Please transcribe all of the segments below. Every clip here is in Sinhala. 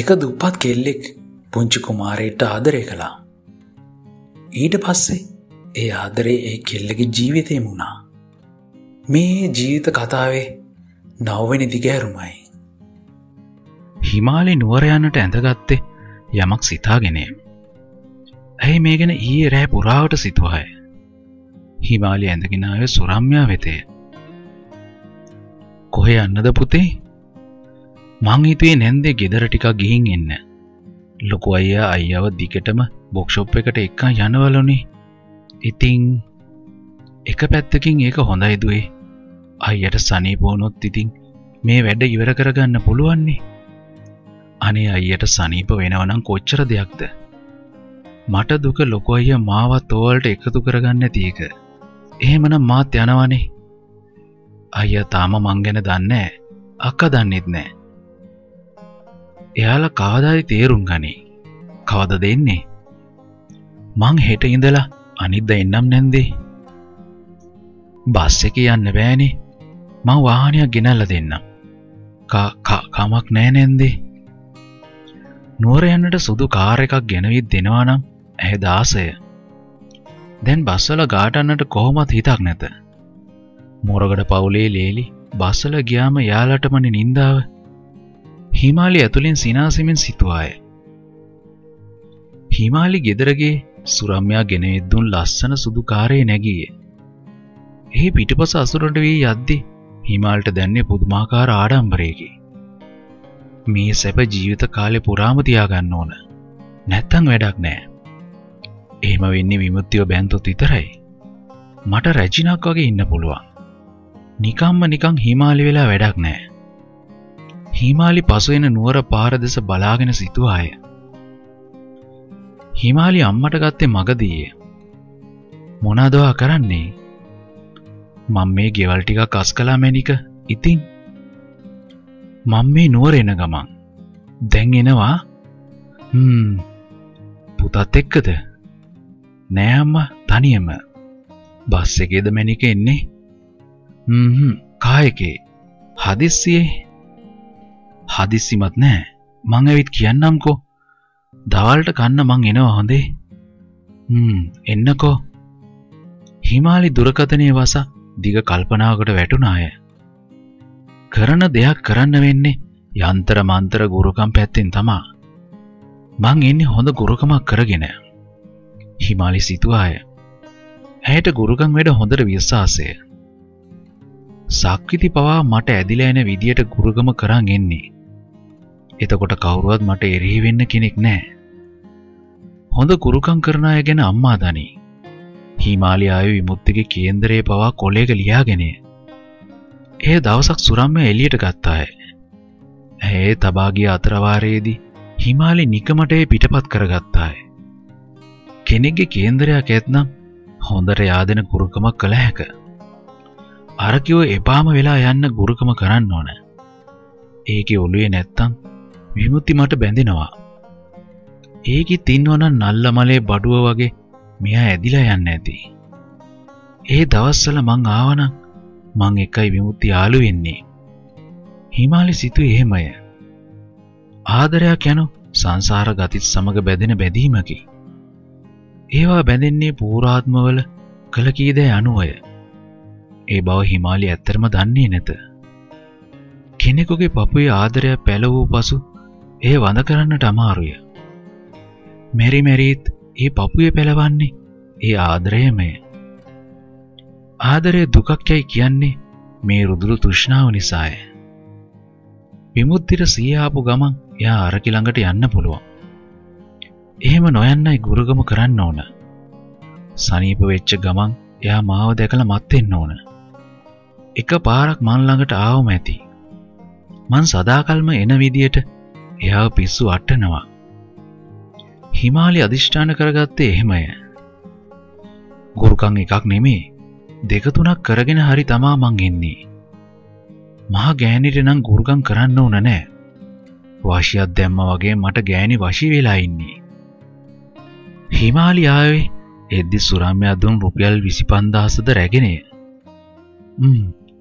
එක දුප්පත් කෙල්ලෙක් පුංචි කුමාරයට ආදරය කළා. ඊට පස්සේ ඒ ආදරේ ඒ කෙල්ලගේ ජීවිතය මුණා. මේ ජීවිත කතාවේ නවවෙනි දිගෑරුමයි. හිමාලි නුවරයන්නට ඇඳගත්තේ යමක් සිතාගෙනය. ඇයි මේ ගැන ඊයේ රෑ පුරාවට සිතුවහය. හිමාලි ඇඳගෙනාව සුරම්යා වෙතය. කොහෙ යන්නද පුතේ මං හිතුවේ නැන්දේ ගෙදර ටිකක් ගිහින් එන්න. ලොකු අයියා අයියව දිගටම බොක්ෂොප් එකට එක්ක යනවලුනේ. ඉතිං එක පැත්තකින් ඒක හොඳයි දුවේ. අයියට සනීපෝනොත් ඉතින් මේ වැඩ ඉවර කරගන්න පුළුවන්නේ. අනේ අයියට සනීප වෙනවනම් කොච්චර දෙයක්ද. මට දුක ලොකු අයිය මාවත් තෝවලට එකතු කරගන්න තියක. එහෙමනම් මාත් යනවනේ. අයිය තාම මං ගැන දන්නේ අක්ක දන්නෙත් නෑ. එයාලා කවදායි තේරුම් ගනී. කවද දෙන්නේ. මං හෙට ඉඳලා අනිද්ද එන්නම් නැන්දේ. බස් එක යන්න බෑනේ මං වාහනයක් ගෙනල්ල දෙන්නම්. කමක් නෑ නැන්දේ. නුවර යන්නට සුදු කාර එකක් ගෙනවිත් දෙනවා නම් ඇය දාසය. දැන් බස්සල ගාටන්නට කොහොමත් හිතක් නැත. මොරගඩ පවුලේ ලේලි බස්සල ගියාම යාලටමන නින්දාව හිමාලි ඇතුළින් සිනාසිමෙන් සිතුවාය. හිමාලි ගෙදරගේ සුරම්යා ගෙනෙද්දුන් ලස්සන සුදු කාරය නැගිය. එහි පිටිපස අසුරට වී යද්දි හිමාල්ට දැන්නේ පුදුමාකාර ආඩම්බරයකි. මේ සැප ජීවිත කාලෙ පුරාමතියාගන්න ඕන. නැත්තං වැඩක් නෑ. එහෙම වෙන්නේ විමුත්තියෝ බැන්තොත් විතරයි. මට රැජිනක් වගේ ඉන්න පුළුවන්. නිකම්ම නිකං හිමාලි වෙලා වැඩක් නෑ. හිමාලි පසුවෙන නුවර පාර දෙස බලාගෙන සිතුවාය. හිමාලි අම්මට ගත්තේ මගදීය. මොනාදවා කරන්නේ? මං මේ ගෙවල් ටික කස් කලා මැනික ඉතින්? මං මේ නුවර එන ගමන්. දැන් එනවා? පුතත් එක්කද? නෑම්ම තනියම. බස් එකේද මැනික එන්නේ? කායකේ. හදිස්සියේ හදිස්සිමත් නෑ. මං ඇවිත් කියන්නම්කෝ. දවල්ට කන්න මං එනවා හොඳේ. එන්නකෝ. හිමාලි දුරකතනය වස දිග කල්පනාවකට වැටුනාය කරන දෙයක් කරන්න වෙන්නේ යන්තර මන්තර ගුරුකම් පැත්තෙන් තමා. මං එන්නේ හොඳ ගුරුකමක් කරගෙන. හිමාලි සිතුවාය. ඇයට ගුරුකම් වැඩ හොඳට විශ්වාසය. සක්විති පවා මට ඇදිලා එන විදියට ගුරුගම කරන් එන්නේ. එතකොට කවුරුවත් මට එරෙහි වෙන්න කෙනෙක් නෑ. හොඳ කුරුකං කරන අය ගැන අම්මා දනි. හිමාලි ආය විමුත්තිගේ කේන්දරයේ පවා කොලේක ලියාගෙන. ඒ දවසක් සුරම්ම එලියට ගත්තාය. ඇයේ තබාගිය අතරවාරයේදී හිමාලි නිකමටේ පිටපත් කරගත්තාය. කෙනෙක්ගේ කේන්දරයක් ඇත්නම් හොඳට යාදෙන ගුරුකමක් කළ හැක. අරකිවෝ එපාම වෙලා යන්න ගුරුකම කරන්න ඕන. ඒක ඔළුවේ නැත්තම් විමුත්ති මට බැඳෙනවා. ඒකි තින්වන නල්ල මලේ බඩුව වගේ මෙයා ඇදිලා යන්න ඇති. ඒ දවස්සල මං ආවනං මං එකයි විමුත්ති යාලු වෙන්නේ. හිමාලි සිතු එහෙමය. ආදරයක් යනු සංසාර ගතිත් සමඟ බැදෙන බැදීමකි. ඒවා බැඳෙන්නේ පූරාත්මවල කළ කීදෑ අනුවය. ඒ බව හිමාලි ඇත්තරම දන්නේ නැත. කෙනෙකුගේ පපුේ ආදරයක් පැල වූ පසු ඒ වඳ කරන්නට අමාරුය. මෙරි මැරීත් ඒ පපුය පැළවන්නේ ඒ ආදරයමය. ආදරය දුකක් යැයි කියන්නේ මේ රුදුරු තෘෂ්ණාව නිසාය. විමුත්තිර සියාපු ගමන් යා අරකිළඟට යන්න පුළුවන්. එහෙම නොයන්නයි ගුරුගම කරන්න ඕන. සනීප වෙච්ච ගමන් එයා මාව දැකළ මත්තෙන්න ඕන. එක පාරක් මන් ළඟට ආවම ඇති. මං සදාකල්ම එන විදියට එයාව පිස්සු අට්ටනවා. හිමාලි අධිෂ්ඨාන කරගත්තේ එහෙමය. ගුරුකං එකක් නෙමේ දෙකතුනක් කරගෙන හරි තමා මං එන්නේ. මහා ගෑනිට නම් ගුරුකං කරන්න ඕන නෑ. වාශියත් දැම්ම වගේ මට ගෑනි වශි වෙලා ඉන්නේ. හිමාලි ආවේ එද්දි සුරම්‍ය දුන් රුපියල් විසි පන්දහසද රැගෙනය.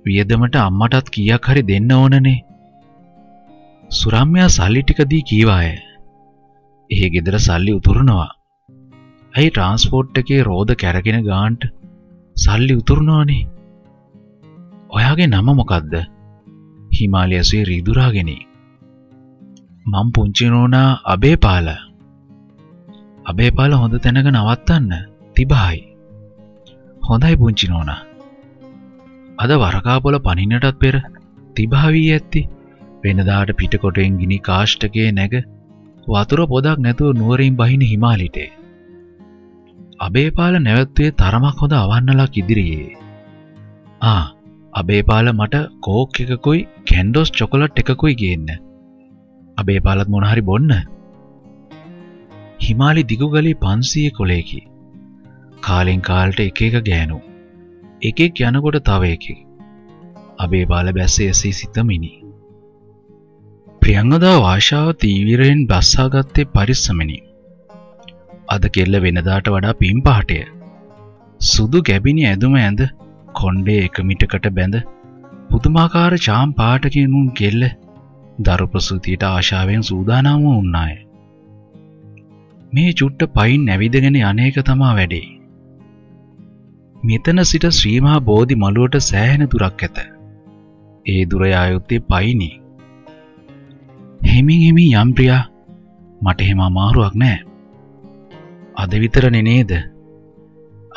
වියදමට අම්මටත් කියක් හරි දෙන්න ඕනනේ සුරම්මයා සල්ලි ටික දී කීවාය. එහෙ ගෙදර සල්ලි උතුරනවා. ඇයි ට්‍රාන්ස්පෝට් එකේ රෝද කැරගෙන ගාන්ට සල්ලි උතුරනවානේ. ඔයාගේ නම මොකක්ද? හිමාලයසුවේ රීදුරාගෙන. මම් පුංචි නෝනා අබේපාල. අබේපාල හොඳ තැනක නවත්තන්න තිබහයි. හොඳයි පුංචි නෝනා. අද වරකාපොල පනින්නටත් පෙර තිබාවී ඇත්ති වෙනදාට පිටකොටෙන් ගිනි කාෂ්ටකේ නැග වතුර පොදක් නැතුව නුවරින් බහින හිමාලිටේ. අබේපාල නැවත්වේ තරමක් හොඳ අවන්නලක් ඉදිරියේ. ආ අබේපාල මට කෝක් එකකුයි කැන්ඩෝස් චොකොලට් එකකුයි ගේන්න. අබේපාලත් මොනහරි බොන්න. හිමාලි දිගුගලි පන්සීය කොලේකි. කාලෙන් කාල්ට එක එක ගෑනු. එකෙක් යනකොට තව එකෙක්. අබේපාල බැස්ස එසී සිතමිනි. ප්‍රියංගදා වාශාව තීවිරයෙන් බස්සාගත්තේ පරිස්සමනි. අද කෙල්ල වෙනදාට වඩා පින් පහටය. සුදු ගැබිනි ඇදුම ඇඳ කොන්්ඩේ එකමිටකට බැඳ පුතුමාකාර චාම් පාටකිනුන් කෙල්ල දරු ප්‍රසූතියට ආශාවෙන් සූදානාම උන්නාය. මේ චුට්ට පයින් නැවිදගෙන යනයක තමා වැඩේ. මෙතන සිට ශ්‍රීමහා බෝධි මළුවට සෑහෙන දුරක් ඇත. ඒ දුර ආයුත්තේ පයිනි. හෙමින් හෙමි යම්ප්‍රියා මට හෙම අමාරුවක් නෑ. අද විතර නෙනේද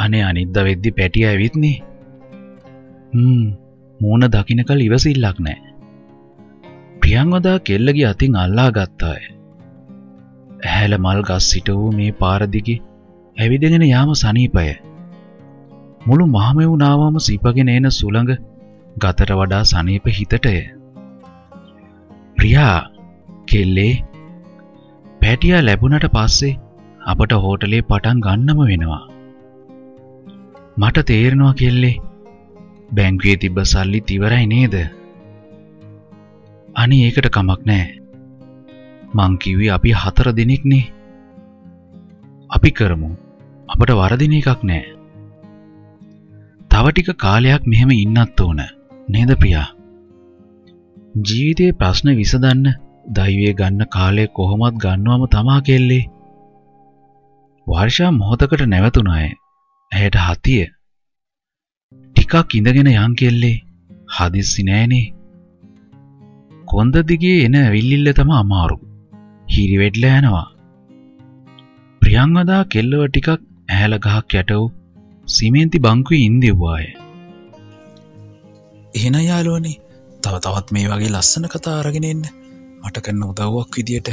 අනේ අනිද්ද වෙද්දි පැටිය ඇවිත්නේ මූුණ දකිනකල් ඉවසිල්ලක් නෑ. ප්‍රියංවදා කෙල්ලගේ අතින් අල්ලා ගත්තාය. ඇහැල මල් ගස් සිට වූ මේ පාරදිගි ඇවිදගෙන යාම සනීපය. මුළු මහමෙවුනාවම සිපගෙන එන සුළඟ ගතට වඩා සනීප හිතටය. ප්‍රියා කෙල්ලේ පැටියා ලැබුණට පස්සේ අපට හෝටලේ පටන් ගන්නම වෙනවා. මට තේරෙනවා කෙල්ලේ බැංකවේ තිබ්බ සල්ලි තිවරයි නේද? අනි ඒකට කමක් නෑ. මං කිව්වේ අපි හතර දෙනෙක්නේ. අපි කරමු. අපට වරදින එකක් නෑ. තව ටික කාලයක් මෙහෙම ඉන්නත් ඕන. නේද ප්‍රියා? ජීවිතයේ ප්‍රශ්න විසඳන්න දෛවයේ ගන්න කාලය කොහොමත් ගන්නවම තමා කෙල්ලේ. වර්ෂා මොහොතකට නැවතුනාය. ඇයට හතිය. ටිකක් ඉඳගෙන යන් කෙල්ලේ. හදිස්සි නෑනේ. කොන්ද දිගේ එන ඇවිල්ලිල්ල තම අමාරු. හිරි වෙඩ්ල යනවා. ප්‍රියංවදා කෙල්ලව ටිකක් ඇහැල ගහක් යටව් සිමේන්ති බංකුව ඉන්දිව්වාය එහෙන යාලෝනේ තව තවත් මේ වගේ ලස්සන කතා අරගෙන එන්න. මට කරන්න උදව්වක් විදියට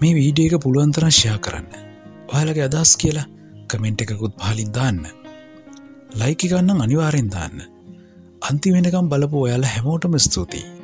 මේ වීඩිය එක පුළුවන්තරං ෂයා කරන්න. ඔයාලගේ අදස් කියලා කමෙන්ට් එකකුත් පහලින් දාන්න. ලයිකි ගන්න අනිවාරෙන් දාන්න. අන්ති වෙනකම් බලපු ඔයාල හැමෝටම ස්තුතියි.